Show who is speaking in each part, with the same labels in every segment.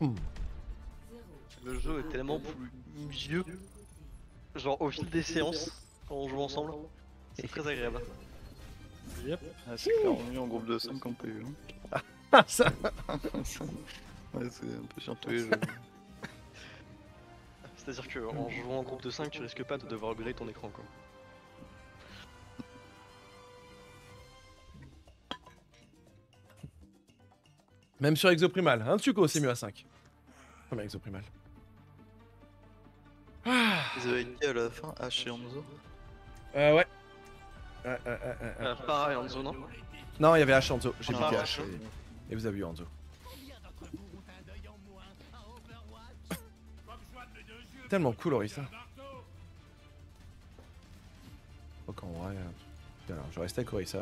Speaker 1: Le jeu est tellement plus vieux. Genre au fil des séances, quand on joue ensemble, c'est très agréable.
Speaker 2: Yep.
Speaker 3: Ah, c'est clairement mieux en groupe de 5 qu'en PU. Hein.
Speaker 4: Ah, ça
Speaker 3: ouais, c'est un peu chiant tous les jeux.
Speaker 1: C'est-à-dire que en jouant en groupe de 5, tu risques pas de devoir upgrade ton écran quoi.
Speaker 4: Même sur Exoprimal. Un Tsuko, c'est mieux à 5. Combien Exoprimal Ah
Speaker 3: Ils avaient qui à la fin H et Enzo
Speaker 4: Euh, ouais. Ouais, ouais.
Speaker 1: Euh, Para et Hanzo, non
Speaker 4: Non, il y avait H Anzo. J'ai
Speaker 1: Ah,
Speaker 4: piqué. H. Et... et vous avez eu Anzo. Tellement cool, Orisa. Donc en vrai. euh, Alors, je reste avec Orisa.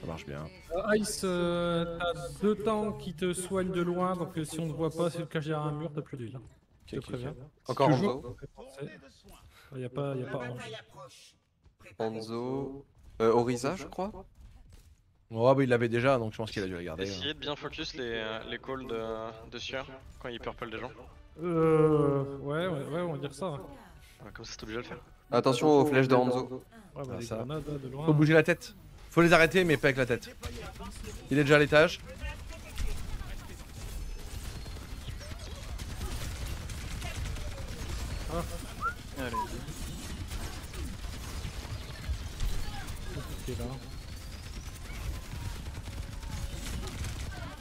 Speaker 4: Ça marche bien.
Speaker 2: Euh, Ice, euh, t'as deux temps qui te soignent de loin, donc euh, si on ne voit pas, si tu te caches derrière un mur, t'as plus d'huile. hein. Je
Speaker 4: Ok,
Speaker 2: te
Speaker 4: ok,
Speaker 2: préviens.
Speaker 4: ok.
Speaker 5: Encore. Hanzo.
Speaker 2: Il n'y a pas, y a pas Ange.
Speaker 5: Hanzo. Euh, Orisa, je crois.
Speaker 4: Oh, bah il l'avait déjà, donc je pense qu'il a dû la garder. hein.
Speaker 1: Essayez de bien focus les, les calls de, de sueur quand il purple des gens.
Speaker 2: Euh. Ouais, ouais, ouais, on va dire ça. hein.
Speaker 1: Ouais, Comme ça, c'est obligé de le faire.
Speaker 5: Attention aux flèches de Hanzo.
Speaker 2: Ouais, bah,
Speaker 4: Ah, ça.
Speaker 2: grenades, de loin.
Speaker 4: Faut bouger la tête. Faut les arrêter, mais pas avec la tête. Il est déjà à l'étage.
Speaker 3: Allez.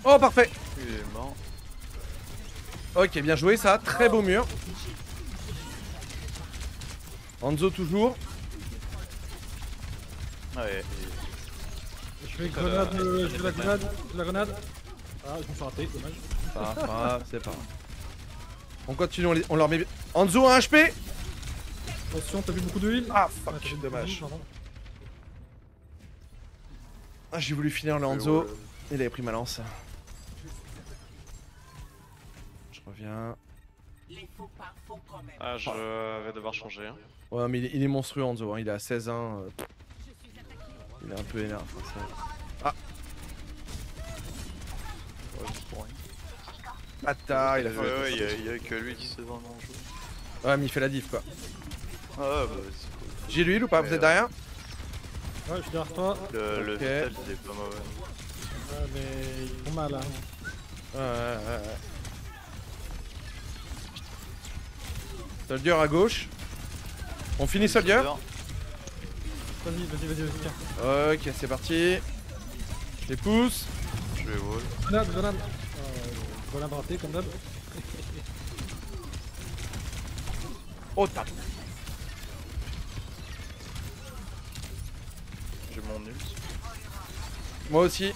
Speaker 4: Oh, parfait.
Speaker 3: il est mort.
Speaker 4: Ok, bien joué ça. Très beau mur. Anzo toujours.
Speaker 3: Ouais,
Speaker 2: Je vais grenade, euh, je vais la grenade, la grenade. Ah, je me suis raté, dommage.
Speaker 4: Pas grave, pas grave, c'est pas grave. On continue, on, les- on leur met. Anzo a un HP
Speaker 2: Attention, t'as vu beaucoup de heal
Speaker 4: Ah
Speaker 2: Ah,
Speaker 4: fuck,
Speaker 2: de
Speaker 4: dommage.
Speaker 2: heal.
Speaker 4: Ah, j'ai voulu finir le
Speaker 3: Et
Speaker 4: Anzo.
Speaker 3: ouais.
Speaker 4: Il avait pris ma lance. Je reviens.
Speaker 1: Ah, je vais devoir changer. hein.
Speaker 4: Ouais, mais il est, il est monstrueux Anzo, hein. il est à 16 ans. euh, Il est un peu énervé. ça.
Speaker 3: Ouais, c'est pour rien.
Speaker 4: Bâtard, il a fait.
Speaker 3: Ouais, ouais, il y a- que lui qui sait vraiment jouer.
Speaker 4: Ouais, mais il fait la diff quoi.
Speaker 3: Ah ouais, bah c'est cool.
Speaker 4: J'ai l'huile ou pas Vous êtes derrière
Speaker 2: Ouais, je suis derrière toi.
Speaker 3: Le, le
Speaker 4: Ok.
Speaker 3: vital, il est pas mauvais.
Speaker 2: Ouais, mais ils font mal, hein.
Speaker 4: Ouais, ouais, ouais. ouais. Soldier à gauche. On finit Soldier
Speaker 2: Vas-y, vas-y, vas-y, vas-y, tiens.
Speaker 4: Ok, c'est parti. Je les pousse.
Speaker 3: Je vais wall.
Speaker 2: Grenade, grenade. Euh, grenade ratée, comme d'hab.
Speaker 4: Oh, tape.
Speaker 3: J'ai mon ult.
Speaker 4: Moi aussi.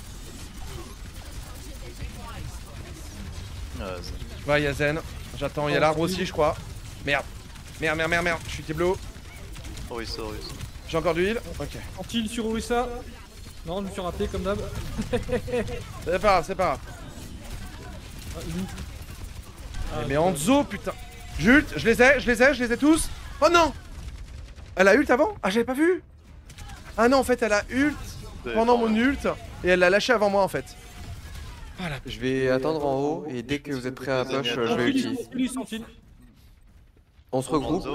Speaker 3: Ah, c'est-
Speaker 4: Va, Yazen. J'attends, il y a l'arbre aussi, je crois. Merde. Merde, merde, merde, merde. Je suis.
Speaker 3: Oh, ça, oui, ça.
Speaker 4: J'ai encore du heal. Ok.
Speaker 2: Antil sur Orissa. Non, je me suis raté, comme d'hab.
Speaker 4: C'est pas grave, c'est pas grave.
Speaker 2: Ah, lui. Ah,
Speaker 4: mais Anzo, putain. Jult, je les ai, je les ai, je les ai tous. Oh non Elle a ult avant? Ah, j'avais pas vu. Ah non, en fait, elle a ult pendant mon ult. Et elle l'a lâché avant moi, en fait.
Speaker 5: Je vais attendre en haut et dès que vous êtes prêts à push, je vais utiliser. On se regroupe.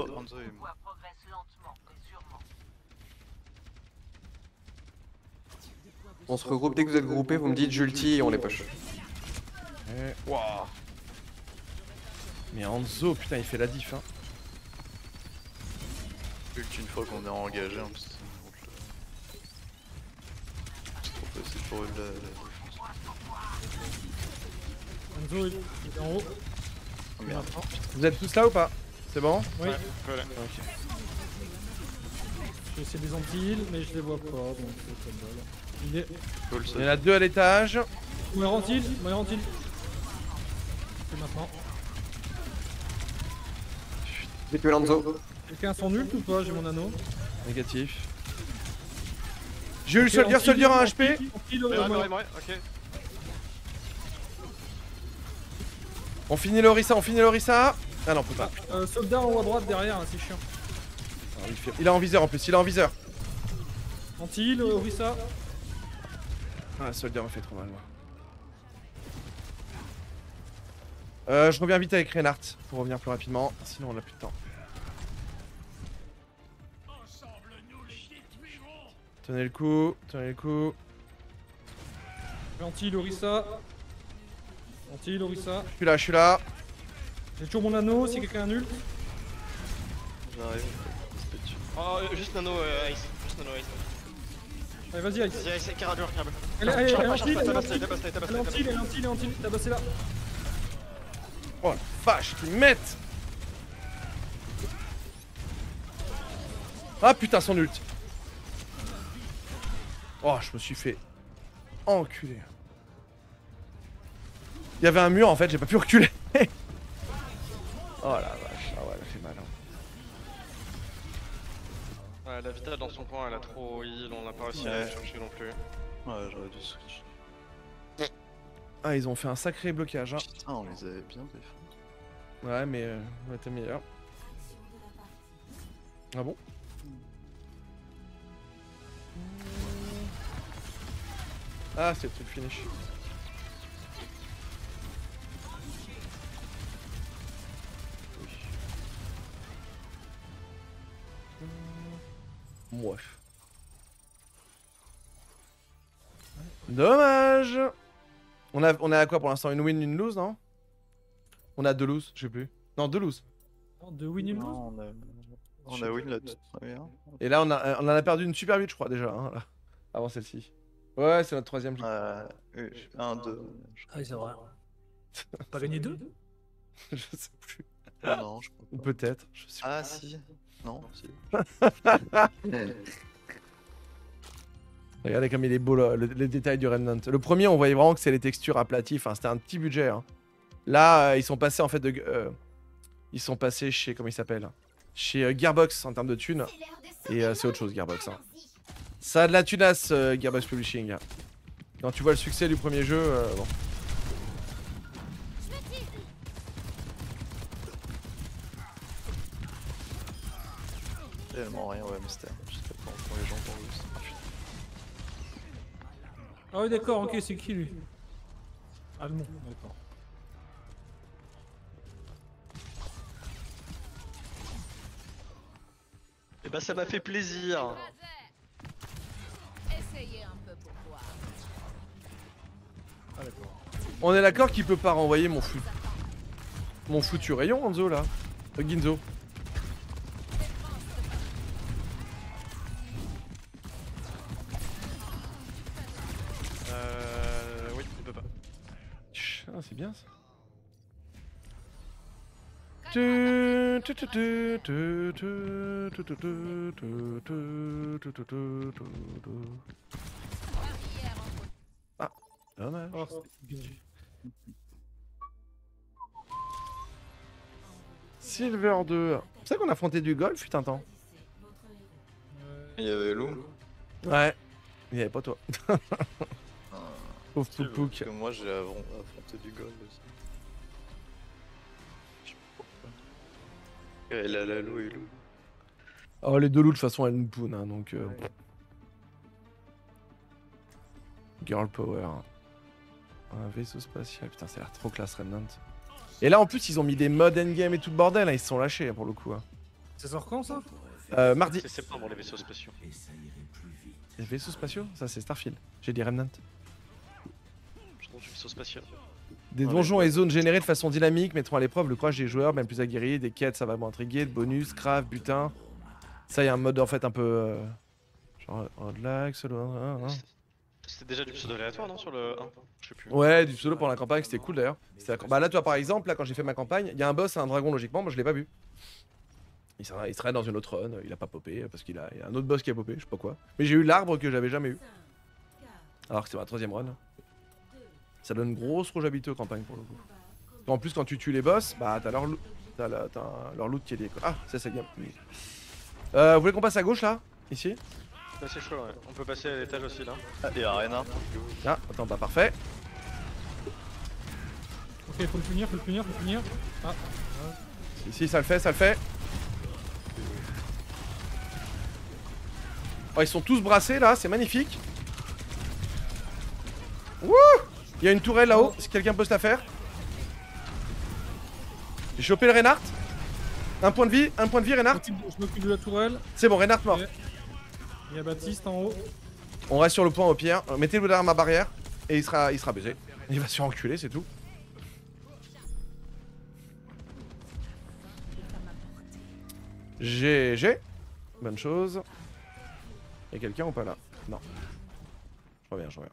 Speaker 5: On se regroupe dès que vous êtes groupés, vous me dites Julti et on les push.
Speaker 4: Eh, Waouh. Mais Anzo, putain, il fait la diff, hein.
Speaker 3: Ult une fois qu'on est engagé en plus. c'est trop facile pour eux la, la défense.
Speaker 2: Anzo, il est en haut.
Speaker 3: Oh, merde.
Speaker 4: Vous êtes tous là ou pas? C'est bon?
Speaker 2: Oui, j'ai essayé des anti mais je les vois pas, donc c'est comme. Il est.
Speaker 3: Wall, ça.
Speaker 4: Il y en a deux à l'étage.
Speaker 2: Antil, moyen antil. C'est maintenant.
Speaker 5: J'ai tué Lanzo.
Speaker 2: Quelqu'un a son ult ou pas J'ai mon anneau.
Speaker 4: Négatif. J'ai eu le soldier, soldier en
Speaker 2: Antil,
Speaker 4: HP.
Speaker 1: Ok.
Speaker 4: On finit l'Orissa, on finit l'Orissa. Ah non, on peut pas.
Speaker 2: Euh, soldat en haut à droite derrière, c'est chiant.
Speaker 4: Ah, il, il est en viseur en plus, il est en viseur.
Speaker 2: Antil, euh, Orissa.
Speaker 4: Ah, le soldier m'a fait trop mal, moi. Euh, je reviens vite avec Reinhardt pour revenir plus rapidement, sinon on a plus de temps. Tenez le coup, tenez le coup.
Speaker 2: Anti Lorissa. Anti Lorissa.
Speaker 4: Je suis là, je suis là.
Speaker 2: J'ai toujours mon anneau si quelqu'un a nul.
Speaker 3: J'arrive.
Speaker 1: Oh, euh, juste nano euh, ice. Juste nano ice.
Speaker 2: Allez, vas-y, Ice.
Speaker 1: Vas-y, ice.
Speaker 2: Elle est anti, elle est anti. Elle est anti, elle est. Tabassez là.
Speaker 4: Oh la vache, qu'ils mettent Ah putain, son ult Oh, je me suis fait enculer. Il y avait un mur en fait, j'ai pas pu reculer. oh la vache, ah ouais, elle a fait mal. hein.
Speaker 1: Ouais, la Vita dans son coin, elle a trop heal, on n'a pas réussi à la chercher non plus.
Speaker 3: Ouais, j'aurais dû switch.
Speaker 4: Ah, ils ont fait un sacré blocage. Hein.
Speaker 3: Putain, on les avait bien défendus.
Speaker 4: Ouais, mais euh, on était meilleur. Ah bon Ah, c'est le truc finish. Bref. Dommage on a, on a à quoi pour l'instant? Une win, une lose, non? On a deux lose, je sais plus. Non, deux lose.
Speaker 2: Non, De win une lose?
Speaker 3: Non, on a... On a win la toute première.
Speaker 4: Et là, on, a, on en a perdu une super vite, je crois, déjà, hein, là, avant celle-ci. Ouais, c'est notre troisième. je-
Speaker 3: Euh, un, deux.
Speaker 2: Ah, c'est vrai. Pas gagné deux?
Speaker 4: Je sais plus.
Speaker 3: Non, je crois pas.
Speaker 4: peut-être, je sais
Speaker 3: Ah, si. Non, si.
Speaker 4: Regardez comme il est beau le- le- les détails du Remnant. Le premier, on voyait vraiment que c'est les textures aplaties. C'était un petit budget. hein. Là, euh, ils sont passés en fait de. euh, ils sont passés chez. Comment il s'appelle Chez euh, Gearbox en termes de thunes. Et c'est autre chose, Gearbox. hein. Ça a de la tunasse, Gearbox Publishing. Quand tu vois le succès du premier jeu, bon.
Speaker 3: Tellement rien, sais pas comment les gens ça.
Speaker 2: Ah oui, d'accord, ok, c'est qui lui Allemand, d'accord.
Speaker 1: Et bah, ça m'a fait plaisir.
Speaker 6: Essayez un peu pour voir.
Speaker 2: Ah d'accord.
Speaker 4: On est d'accord qu'il peut pas renvoyer mon fou... Mon foutu rayon, Hanzo, là Euh, Ginzo. Tu- tu- Ah, dommage.
Speaker 2: Oh.
Speaker 4: Silver 2. C'est ça qu'on a affronté du golf, fut un temps.
Speaker 3: Il y avait Lou.
Speaker 4: Ouais. Il y avait pas toi.
Speaker 3: Ah,
Speaker 4: Pauvre
Speaker 3: si,
Speaker 4: Poupouk.
Speaker 3: Parce que moi j'ai affronté du gold aussi. Je sais pas pourquoi. Et là, la et.
Speaker 4: Oh, les deux loups, de toute façon, elles nous pounent, hein, donc... euh, Girl power. Un vaisseau spatial. Putain, ça a l'air trop classe, Remnant. Et là, en plus, ils ont mis des modes endgame et tout le bordel, hein, ils se sont lâchés, hein, pour le coup. hein.
Speaker 2: Ça sort quand ça?
Speaker 4: Euh, mardi.
Speaker 1: C'est septembre les vaisseaux spatiaux.
Speaker 4: Les vaisseaux spatiaux? Ça, c'est Starfield. J'ai dit Remnant.
Speaker 1: Je trouve du vaisseau spatial.
Speaker 4: Des donjons et zones générés de façon dynamique mettront à l'épreuve le courage des joueurs, même plus aguerris, des quêtes, ça va m'intriguer, de bonus, craft, butin. Ça, il y a un mode en fait un peu. euh, genre, Oddlag, solo. hein, hein.
Speaker 1: C'était déjà du pseudo aléatoire, non Sur le 1 Je sais plus.
Speaker 4: Ouais, du solo pour la campagne, c'était cool d'ailleurs. La- Bah là, toi par exemple, là quand j'ai fait ma campagne, il y a un boss, un dragon logiquement, moi je l'ai pas vu. Il serait, il serait dans une autre run, il a pas popé parce qu'il a, il a un autre boss qui a popé, je sais pas quoi. Mais j'ai eu l'arbre que j'avais jamais eu. Alors que c'est ma troisième run. Ça donne une grosse rougeabilité aux campagnes pour le coup. En plus, quand tu tues les boss, bah t'as leur, la- un- leur loot qui est des. Ah, ça c'est bien. Euh, vous voulez qu'on passe à gauche là? Ici?
Speaker 1: Bah, c'est chaud, ouais. On peut passer à l'étage aussi là.
Speaker 3: Ah, et Arena.
Speaker 4: Ah, attends, bah parfait.
Speaker 2: Ok, faut le punir, faut le punir, faut le punir. Ah,
Speaker 4: Ici, ça le fait, ça le fait. Oh, ils sont tous brassés là, c'est magnifique. Il y a une tourelle là-haut, si quelqu'un peut se la faire. J'ai chopé le Reinhardt. Un point de vie, un point de vie,
Speaker 2: Je
Speaker 4: Reinhardt.
Speaker 2: Je m'occupe de la tourelle.
Speaker 4: C'est bon, Reinhardt mort.
Speaker 2: Il y a Baptiste en haut.
Speaker 4: On reste sur le point au pire. Euh, Mettez-le derrière ma barrière et il sera, il sera baisé. Il va se faire enculer, c'est tout. GG. Bonne chose. Y'a quelqu'un ou pas là? Non. Je reviens, je reviens.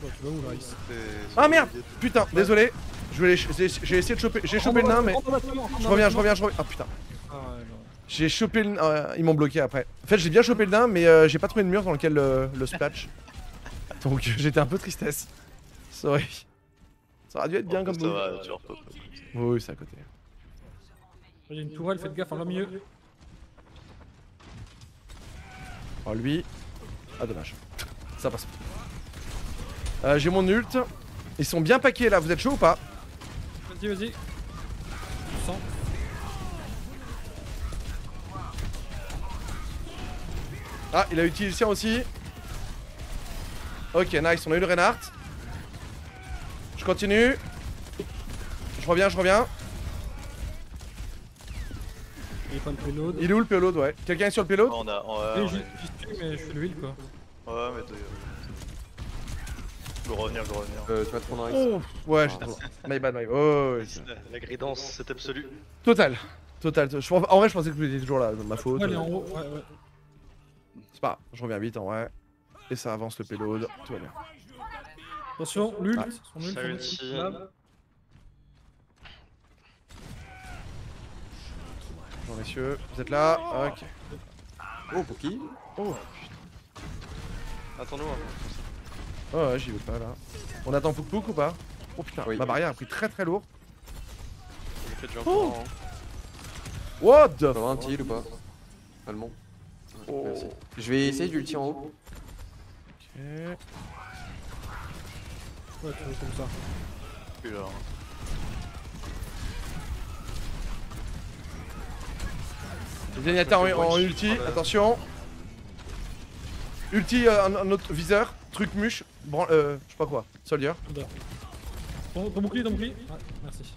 Speaker 2: Tu vas, tu vas où là Ice
Speaker 4: Ah merde Putain, désolé. J'ai essayé de choper, j'ai chopé le nain mais... Je reviens, je reviens, je reviens. Ah putain.
Speaker 2: Ah.
Speaker 4: J'ai chopé le... euh, ils m'ont bloqué après. En fait, j'ai bien chopé le nain, mais euh, j'ai pas trouvé de mur dans lequel le, le splatch. Donc j'étais un peu tristesse. Sorry. Ça aurait dû être bien comme
Speaker 3: Ça
Speaker 4: vous.
Speaker 3: va.
Speaker 4: Oui, c'est à côté.
Speaker 2: Il y a une tourelle, faites gaffe en plein milieu.
Speaker 4: Oh, lui... Ah, dommage. Ça passe. Euh, j'ai mon ult. Ils sont bien paqués là, vous êtes chaud ou pas
Speaker 2: Vas-y, vas-y. Je sens.
Speaker 4: Ah, il a utilisé le sien aussi. Ok, nice, on a eu le Reinhardt. Je continue. Je reviens, je reviens.
Speaker 2: Il est pas le payload.
Speaker 4: Il est où le payload, ouais Quelqu'un est sur le payload
Speaker 3: On a. on a- on
Speaker 2: suis, mais je fais l'huile quoi.
Speaker 3: Ouais, mais Je vais revenir, je vais revenir.
Speaker 5: Euh, tu vas te prendre un Ice.
Speaker 4: Oh, ouais, j'étais My bad, my bad. Oh, ouais, c'est-
Speaker 1: La, gridance, c'est absolu.
Speaker 4: Total. Total. Je- en vrai, je pensais que vous étiez toujours là, ma faute.
Speaker 2: Ouais, il est en haut. Ouais, ouais.
Speaker 4: C'est pas grave, je reviens vite en vrai. Et ça avance le payload, tout va bien.
Speaker 2: Attention, l'ult.
Speaker 4: Ah.
Speaker 2: Son ult.
Speaker 4: Bonjour messieurs, vous êtes là Ok.
Speaker 5: Oh, pour qui?
Speaker 4: Oh,
Speaker 1: Attends-nous. hein.
Speaker 4: Oh ouais, j'y vais pas là. On attend Pouk Pouk ou pas Oh putain,
Speaker 5: Oui.
Speaker 4: ma barrière a pris très très lourd.
Speaker 1: J'ai fait du
Speaker 4: Oh.
Speaker 1: hein.
Speaker 4: What the
Speaker 5: un ou pas Allemand.
Speaker 4: Oh.
Speaker 5: Merci. Je vais essayer d'ulti en haut.
Speaker 4: Ok.
Speaker 2: Ouais, tu veux comme ça.
Speaker 3: Plus là. hein.
Speaker 4: Zenyatta en, en ulti, attention. Ulti, euh, un, un autre viseur, truc muche, bran- euh, je sais pas quoi, soldier.
Speaker 2: Ton, ton bouclier, ton bouclier. Ouais, merci.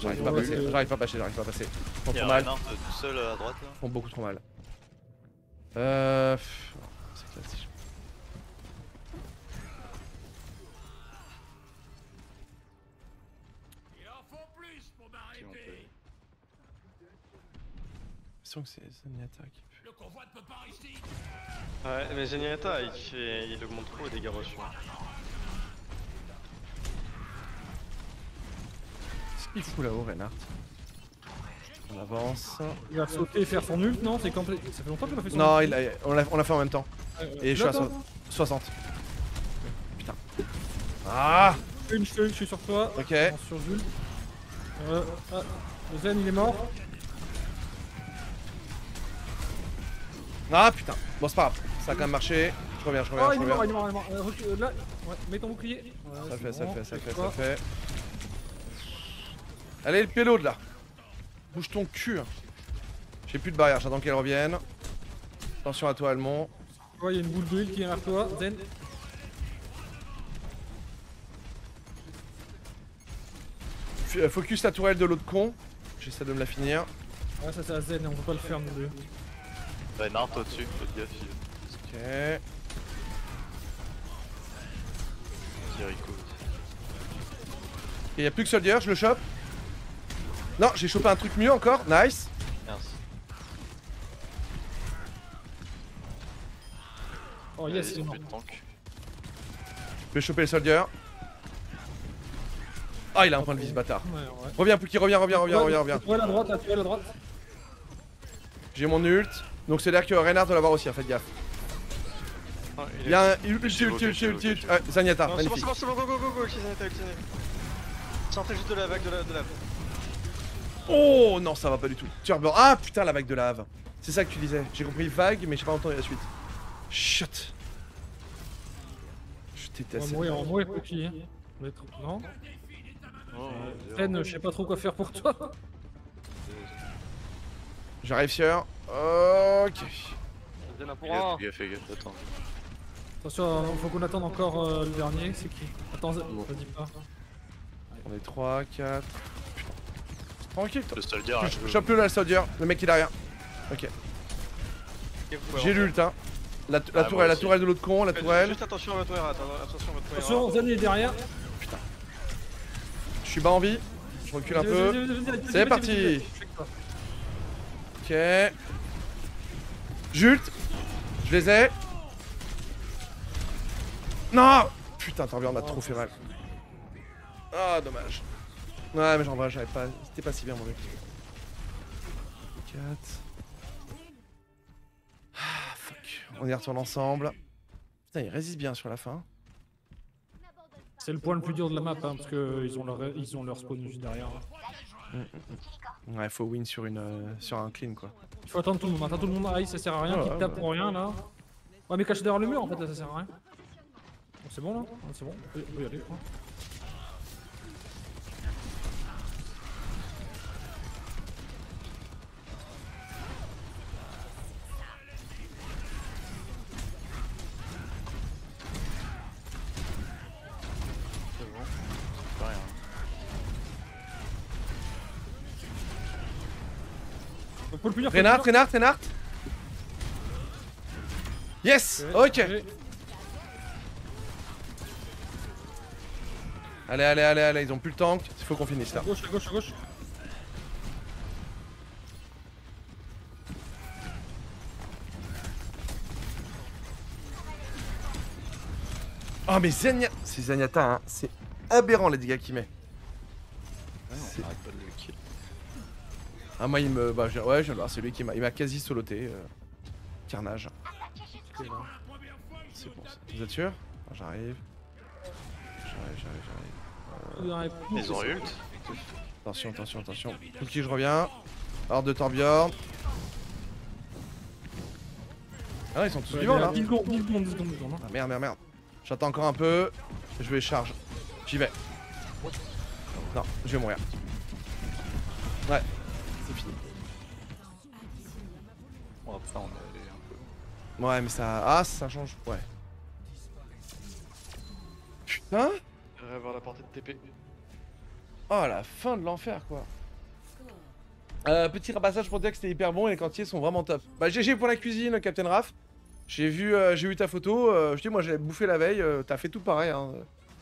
Speaker 4: J'arrive pas à passer, j'arrive pas à passer, j'arrive pas à passer. Ils font mal,
Speaker 3: Reinhardt tout seul à droite là.
Speaker 4: ils font beaucoup trop mal. Euh... pff, C'est classique.
Speaker 3: On peut-
Speaker 4: l'impression que c'est qui fait.
Speaker 1: Ouais, mais Zenyatta, il, fait... il augmente trop les dégâts reçus.
Speaker 4: Qu'est-ce qu'il fout là-haut, Reinhardt On avance.
Speaker 2: Il va sauter et faire son ult, non C'est complet. Ça fait longtemps qu'il a fait son
Speaker 4: Non,
Speaker 2: ult.
Speaker 4: il a- on l'a on l'a fait en même temps.
Speaker 2: Ouais.
Speaker 4: Et je suis à
Speaker 2: Là,
Speaker 4: so-
Speaker 2: toi
Speaker 4: 60. Putain. Ah
Speaker 2: Je fais une, je fais une, je suis sur toi.
Speaker 4: Ok.
Speaker 2: Sur Jules. Euh, ah, le Zen il est mort.
Speaker 4: Ah putain. Bon, c'est pas grave. Ça a quand même marché. Je reviens, je reviens,
Speaker 2: Oh,
Speaker 4: je
Speaker 2: il est mort,
Speaker 4: reviens.
Speaker 2: il est mort, il est mort. Euh, recule, là, ouais, mets ton bouclier. Ouais,
Speaker 4: Ça fait, ça fait, ça fait, ça fait. Allez, le payload là. Bouge ton cul. hein. J'ai plus de barrière, j'attends qu'elle revienne. Attention à toi, Almond.
Speaker 2: Ouais, il y a une boule d'huile qui est derrière toi. Zen.
Speaker 4: Euh, Focus la tourelle de l'autre con. J'essaie de me la finir.
Speaker 2: Ouais, ça c'est à Zen, on peut pas le faire non plus.
Speaker 3: Reinhardt au-dessus, faites gaffe.
Speaker 4: Ok.
Speaker 3: Jericho.
Speaker 4: Il y a plus que Soldier, je le chope. Non, j'ai chopé un truc mieux encore. Nice.
Speaker 3: Merci.
Speaker 2: Oh yes, il
Speaker 3: plus de tank.
Speaker 4: Je vais choper le Soldier. Ah, il a un point de vie, ce bâtard.
Speaker 2: Ouais, ouais.
Speaker 4: Reviens, Pouki, reviens, reviens, reviens, reviens, reviens.
Speaker 2: À droite, là, tu à droite.
Speaker 4: J'ai mon ult. Donc c'est-à-dire que Reinhardt doit l'avoir aussi, hein, faites gaffe.
Speaker 1: Ah,
Speaker 4: Il y a un ulti, ulti, ulti, ulti, ulti. Ouais, Zagnata,
Speaker 1: Non, c'est bon,
Speaker 4: magnifique.
Speaker 1: c'est bon, c'est bon, go, go, go, go, ulti Zenyatta, ulti. Sortez juste de la vague de la... De la...
Speaker 4: Oh non, ça va pas du tout. Turbo. Ah putain, la vague de lave. C'est ça que tu disais. J'ai compris vague, mais j'ai pas entendu la suite. Chut. Je
Speaker 2: On
Speaker 4: déteste.
Speaker 2: va mourir, on va mourir. On va être- Non
Speaker 3: Oh,
Speaker 2: Zen, je sais pas trop quoi faire pour toi.
Speaker 4: J'arrive sur. Ok.
Speaker 1: Pour un.
Speaker 3: fais gaffe, attends.
Speaker 2: Attention, faut qu'on attende encore euh, le dernier, c'est qui? Attends,
Speaker 5: Bon.
Speaker 2: vas-y pas.
Speaker 4: On est 3, 4. Tranquille, toi.
Speaker 3: Le soldier,
Speaker 4: Je- chope le là, le soldier. Le mec il a rien.
Speaker 1: Ok,
Speaker 4: J'ai l'ult, hein. La, la
Speaker 3: Ah, moi
Speaker 4: tourelle, la tourelle de l'autre con, la tourelle.
Speaker 1: Juste attention à votre tourelle, attention à tourelle.
Speaker 2: Attention, Zen est derrière.
Speaker 4: Je suis bas en vie. Je recule un peu. C'est parti. Ok. Jult. Je les ai. Non Putain, t'en on a trop fait mal. Ah, dommage. Ouais, mais en vrai, j'avais pas. C'était pas si bien, mon mec. 4. Ah, fuck. On y retourne ensemble. Putain, il résiste bien sur la fin.
Speaker 2: C'est le point le plus dur de la map, hein, parce que ils ont ont leur spawn juste derrière.
Speaker 4: Ouais, faut win sur, une, euh, sur un clean, quoi.
Speaker 2: Il faut attendre tout le monde. Attends tout le monde, aïe, ça sert à rien.
Speaker 4: Ouais,
Speaker 2: Qui te tape
Speaker 4: ouais.
Speaker 2: pour rien là. Ouais, mais caché derrière le mur en fait, là, ça sert à rien. Bon, c'est bon là Ouais, C'est bon, on peut y aller, je On peut le punir. faut le
Speaker 4: Reinhardt,
Speaker 2: punir.
Speaker 4: Reinhardt, Reinhardt Yes Ok
Speaker 2: Allez.
Speaker 4: Allez, allez, allez, ils ont plus le tank. Il faut qu'on finisse là.
Speaker 2: À gauche, à gauche, à gauche.
Speaker 4: Oh, mais Zenya... C'est Zenyatta, hein. C'est aberrant les dégâts qu'il met.
Speaker 3: Ouais,
Speaker 4: C'est-
Speaker 3: on arrête pas de le kill.
Speaker 4: Ah, moi, il me. Bah, je- ouais, je viens de voir, c'est lui qui m'a. Il m'a quasi soloté. euh, Carnage. C'est bon, ça. Vous êtes sûr? Ah, J'arrive. J'arrive, j'arrive, j'arrive.
Speaker 3: Ils ont ult.
Speaker 4: Attention, attention, attention. Tout qui je reviens. Horde de Torbjorn. Ah, ils sont tous vivants là.
Speaker 2: 10 secondes, 10 secondes, 10 secondes, 10 secondes. hein.
Speaker 4: Ah, merde, merde, merde. J'attends encore un peu. Je vais charge. J'y vais. Non, je vais mourir. Ouais, mais ça. Ah, ça change. Ouais. Putain
Speaker 3: voir la portée de TP.
Speaker 4: Oh, la fin de l'enfer, quoi. Euh, petit rabassage pour dire que c'était hyper bon et les quantités sont vraiment top. Bah, GG pour la cuisine, Captain Raph. J'ai vu, euh, j'ai vu ta photo. euh, je dis, moi, j'avais bouffé la veille. euh, T'as fait tout pareil, hein.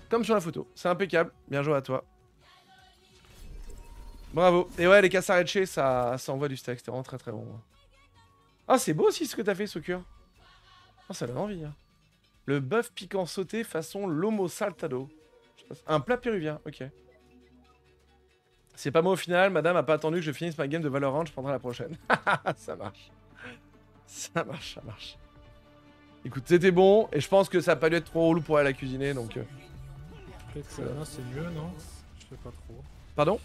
Speaker 4: Comme sur la photo. C'est impeccable. Bien joué à toi. Bravo. Et ouais, les cassarecce, ça, ça envoie du steak. C'était vraiment très très bon. Ah, c'est beau aussi ce que t'as fait, Socure. Oh, ça donne envie. hein. Le bœuf piquant sauté façon Lomo Saltado. Un plat péruvien, ok. C'est pas moi au final, madame a pas attendu que je finisse ma game de Valorant, je prendrai la prochaine. ça marche. Ça marche, ça marche. Écoute, c'était bon, et je pense que ça a pas dû être trop relou pour elle à cuisiner, donc... euh,
Speaker 2: Peut-être que c'est mieux, non? Je sais pas trop.
Speaker 4: Pardon?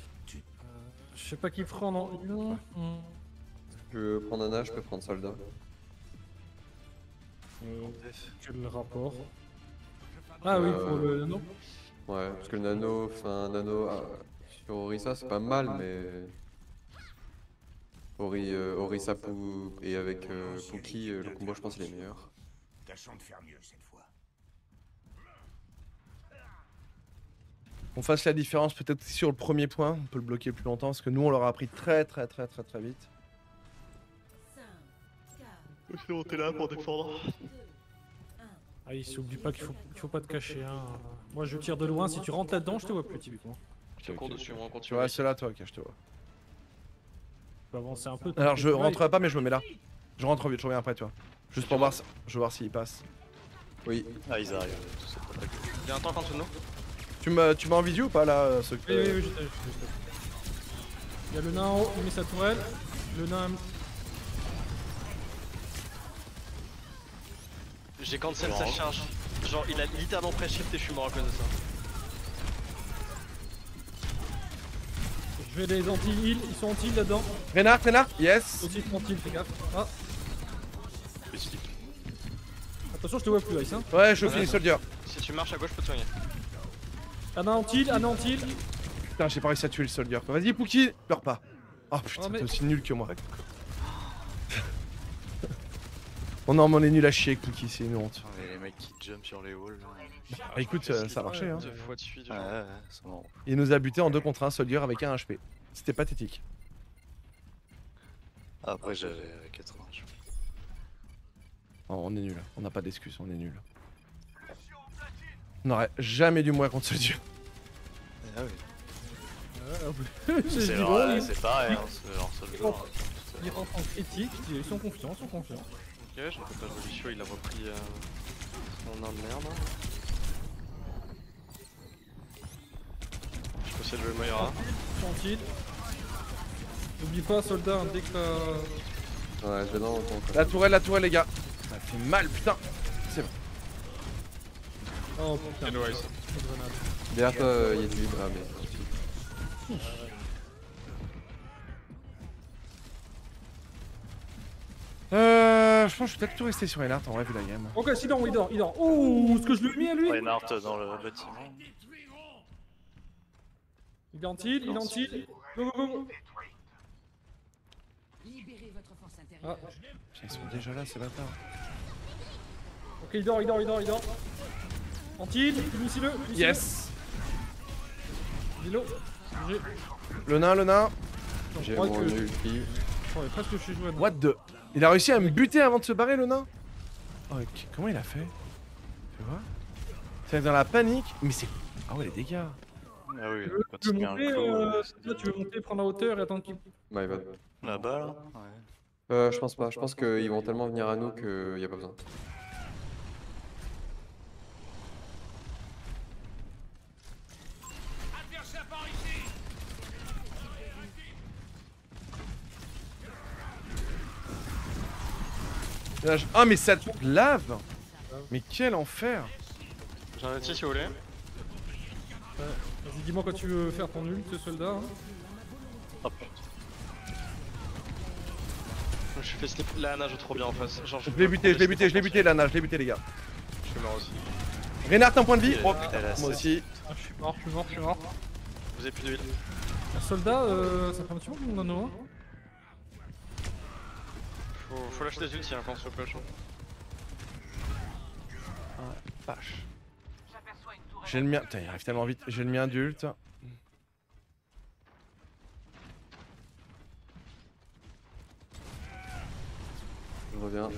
Speaker 2: Je sais pas qui prend, non.
Speaker 5: Je peux prendre Anna, je peux prendre soldat.
Speaker 2: Euh, Quel rapport Ah oui,
Speaker 5: Euh,
Speaker 2: pour le nano.
Speaker 5: Ouais, parce que le nano, enfin, nano ah, sur Orisa c'est pas mal, mais. Ori, euh, Orisa Pou- et avec euh, Pookie, euh, le combo je pense il est meilleur.
Speaker 6: Tâchons de faire mieux cette fois.
Speaker 4: On fasse la différence peut-être sur le premier point, on peut le bloquer plus longtemps, parce que nous on leur a appris très très très très très vite.
Speaker 1: Sinon, t'es là pour défendre.
Speaker 2: Ah, il s'oublie pas qu'il faut, qu'il faut pas te cacher. Hein. Moi je tire de loin, si tu rentres là-dedans, je te vois plus typiquement.
Speaker 1: Je te cours dessus, moi, on
Speaker 4: Tu
Speaker 1: continue.
Speaker 4: restes là toi, ok, je te vois.
Speaker 2: Tu peux avancer un peu.
Speaker 4: Alors je
Speaker 2: t'inquiète pas,
Speaker 4: rentrerai pas mais je me mets là. Je rentre vite, je reviens après toi. Juste pour voir, si- je veux voir s'il passe.
Speaker 5: Oui,
Speaker 3: Ah, ils arrivent.
Speaker 1: Il y a un tank en dessous de nous.
Speaker 4: Tu m'as tu m'as en visio ou pas là ce...
Speaker 2: Oui, oui, oui, j'étais- j'étais- Il y a le nain en haut, il met sa tourelle. Le nain.
Speaker 1: J'ai cancel sa charge. Genre, il a littéralement press shift et je suis mort à cause de ça.
Speaker 2: Je vais les anti-heal, ils sont anti là-dedans.
Speaker 4: Reinhardt, Reinhardt, yes
Speaker 2: Aussi fais gaffe. Ah, attention, je te vois plus, Ice. Hein.
Speaker 4: Ouais, je finis soldier.
Speaker 1: Si tu marches à gauche, je peux te soigner.
Speaker 2: Un anti, un anti.
Speaker 4: Putain, j'ai pas réussi à tuer le soldier. Vas-y, Pookie, pleure pas. Oh putain,
Speaker 2: Oh, mais-
Speaker 4: t'es aussi nul que moi. Oh non, mais on est nul à chier avec Niki, c'est une honte.
Speaker 3: Et les mecs qui jump sur les walls. là.
Speaker 4: Bah, écoute, euh, ça a marché. Hein.
Speaker 1: Deux fois de suite.
Speaker 3: Ouais,
Speaker 1: genre.
Speaker 3: ouais, c'est marrant.
Speaker 4: Il nous a buté en 2 contre 1 Soldier avec un HP. C'était pathétique.
Speaker 3: Après, j'avais euh, 80. je crois.
Speaker 4: Oh, on est nul, on n'a pas d'excuses, on est nul. On n'aurait jamais dû mourir contre Soldier.
Speaker 3: Ah oui.
Speaker 2: J'ai
Speaker 3: C'est pareil, hein, ce genre seul joueur.
Speaker 2: Il rentre en critique, ils sont confiants, ils sont confiants.
Speaker 1: Ok, je ne peux pas jouer chaud, il a repris euh, son nain de merde. Je peux essayer de jouer le Moira.
Speaker 2: Gentil. N'oublie pas, soldat, hein, dès que t'as.
Speaker 5: Ouais, je vais dans ton camp.
Speaker 4: La tourelle, la tourelle, les gars. Ça fait mal, putain. C'est bon.
Speaker 2: Oh putain.
Speaker 5: Derrière toi, euh, Yeti. Ah, mais.
Speaker 4: Euh, je pense que je vais peut-être tout rester sur Enart en vrai vu la game.
Speaker 2: Ok, si non, il dort, il dort. Oh, ce que je lui ai mis à lui
Speaker 3: Reinhardt dans le bâtiment.
Speaker 2: Il est en tilt, il est en tilt. Go, go, go.
Speaker 7: Libérez votre force
Speaker 2: Ah,
Speaker 7: intérieure.
Speaker 4: Ils sont déjà là, ces bâtards.
Speaker 2: ok, il dort, il dort, il dort, il dort. En tilt, finissez-le.
Speaker 4: Yes.
Speaker 2: J'ai.
Speaker 4: Le nain, le nain.
Speaker 2: Je
Speaker 5: J'ai mon
Speaker 2: que.
Speaker 5: ulti.
Speaker 2: Croyais presque que je suis joué.
Speaker 4: What the Il a réussi à me buter avant de se barrer, le nain Oh, ok. Comment il a fait? Tu vois? C'est dans la panique. Mais c'est. Ah ouais, les dégâts.
Speaker 3: Ah oui, quand
Speaker 2: Tu veux
Speaker 3: il un
Speaker 2: monter,
Speaker 3: clou.
Speaker 2: euh, là, tu veux monter, prendre la hauteur et attendre qu'il.
Speaker 5: My bad.
Speaker 3: Là-bas, là Ouais.
Speaker 5: Euh, je pense pas. Je pense qu'ils vont tellement venir à nous qu'il y a pas besoin.
Speaker 4: Ah, mais ça te lave Mais quel enfer
Speaker 1: J'ai un outil si vous voulez.
Speaker 2: Vas-y, dis-moi quand tu veux faire ton ult, soldat. hein.
Speaker 3: Putain.
Speaker 1: Je suis fait slip. La nage trop bien en face. Genre,
Speaker 4: Je l'ai buté, je l'ai buté, je l'ai buté, Lana, je l'ai buté, les gars.
Speaker 1: Je suis mort aussi.
Speaker 4: Reinhardt, un point de vie Oh putain, moi aussi.
Speaker 2: Ah, je suis mort, je suis mort, je suis mort.
Speaker 1: Vous avez plus d'huile.
Speaker 2: Un soldat, euh, ça fait un petit moment qu'on en a un.
Speaker 1: Faut, faut lâcher des ultis hein, quand on se push.
Speaker 4: Vache. J'ai le mien. Putain, il arrive tellement vite. J'ai le mien adulte.
Speaker 5: Je reviens.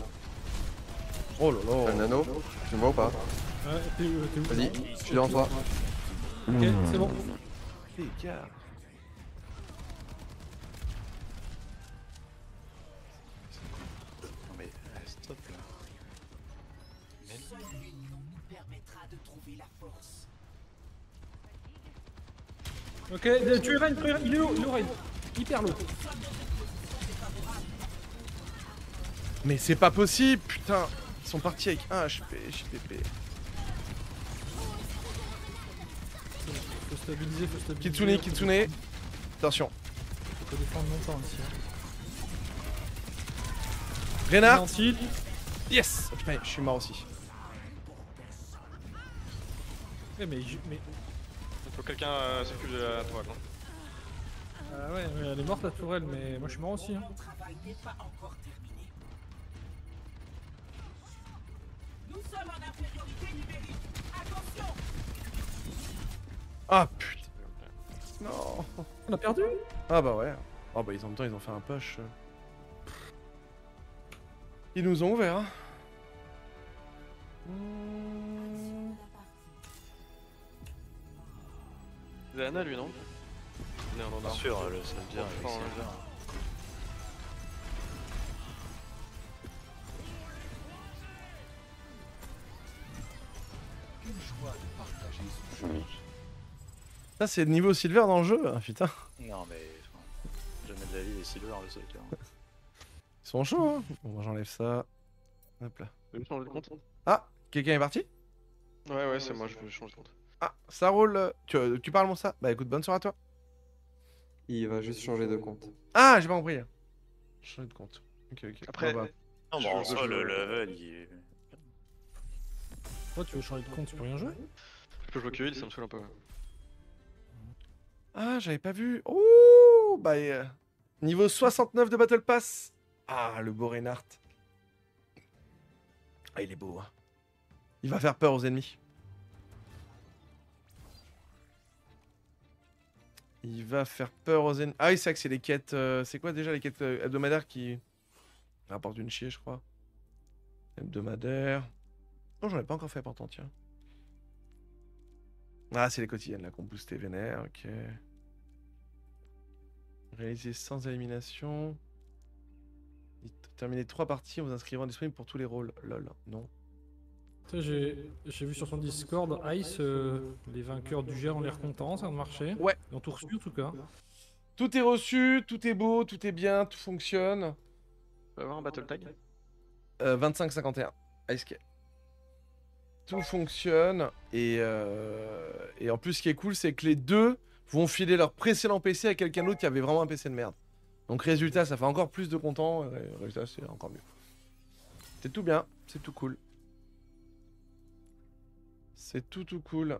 Speaker 4: Oh là
Speaker 5: T'as le
Speaker 4: là.
Speaker 5: nano Tu me vois ou pas
Speaker 2: Ouais, t'es où t'es où
Speaker 5: Vas-y, je suis devant toi.
Speaker 2: Ok, c'est bon.
Speaker 4: Les gars.
Speaker 2: Ok, tu es Rain, tu es Rain, il est haut, il est haut, Rain. Hyper low.
Speaker 4: Mais c'est pas possible, putain. Ils sont partis avec 1 HP, JPP.
Speaker 2: Faut stabiliser, faut stabiliser.
Speaker 4: Kitsune, Kitsune. Attention.
Speaker 2: Faut défendre longtemps ici. hein. Gentil.
Speaker 4: Yes. Oh, putain, je suis mort aussi.
Speaker 2: Mais, je- mais.
Speaker 1: Il faut que quelqu'un euh, s'occupe de la toile. hein.
Speaker 2: Ah ouais, mais elle est morte la tourelle, mais moi je suis mort aussi. Hein.
Speaker 4: Ah putain. Non.
Speaker 2: On a perdu
Speaker 4: Ah bah ouais. Oh bah ils, en même temps ils ont fait un push. Ils nous ont ouvert. hein. Mmh.
Speaker 1: C'est Anna lui, non Néerlandais.
Speaker 3: Bien sûr, le.
Speaker 4: Ça c'est le niveau silver dans le jeu, hein, putain.
Speaker 3: Non mais, jamais de la vie les silver le soldier.
Speaker 4: Ils sont chauds hein. Bon j'enlève ça. Hop là.
Speaker 1: Vous voulez changer de compte
Speaker 4: Ah, quelqu'un est parti?
Speaker 1: Ouais, ouais, c'est moi, je veux changer de compte.
Speaker 4: Ah, ça roule. euh, Tu, tu parles mon ça Bah écoute, bonne soirée à toi.
Speaker 5: Il va juste changer de compte.
Speaker 4: Ah, j'ai pas compris. Changer de compte. Ok, ok.
Speaker 1: Après,
Speaker 4: Bon, bah.
Speaker 3: Non, en soi,
Speaker 1: je-
Speaker 3: le level, il est...
Speaker 2: Toi tu veux changer de compte, tu peux rien jouer
Speaker 1: je peux jouer que heal, ça me saoule un peu.
Speaker 4: Ah, j'avais pas vu. Ouh, bah euh, niveau 69 de Battle Pass. Ah, le beau Reinhardt. Ah, il est beau. hein. Il va faire peur aux ennemis. Il va faire peur aux ennemis. Ah oui, c'est que c'est les quêtes. euh, c'est quoi déjà les quêtes euh, hebdomadaires qui rapportent une chier, je crois. Hebdomadaire. Non, j'en ai pas encore fait pourtant, tiens. Ah, c'est les quotidiennes là qu'on boosté vénère, ok. Réaliser sans élimination. Terminer trois parties en vous inscrivant disponible pour tous les rôles. Lol, non.
Speaker 2: Tu sais, J'ai j'ai vu sur son Discord, Ice, euh, les vainqueurs du GR ont l'air contents, ça a marché.
Speaker 4: Ouais.
Speaker 2: Ils ont tout reçu en tout cas.
Speaker 4: Tout est reçu, tout est beau, tout est bien, tout fonctionne.
Speaker 1: On va avoir un battle tag.
Speaker 4: Euh, 25-51. Ice Key. Tout fonctionne. Et, euh, et en plus, ce qui est cool, c'est que les deux vont filer leur précédent PC à quelqu'un d'autre qui avait vraiment un PC de merde. Donc, résultat, ça fait encore plus de contents. et Résultat, c'est encore mieux. C'est tout bien, c'est tout cool. C'est tout tout cool.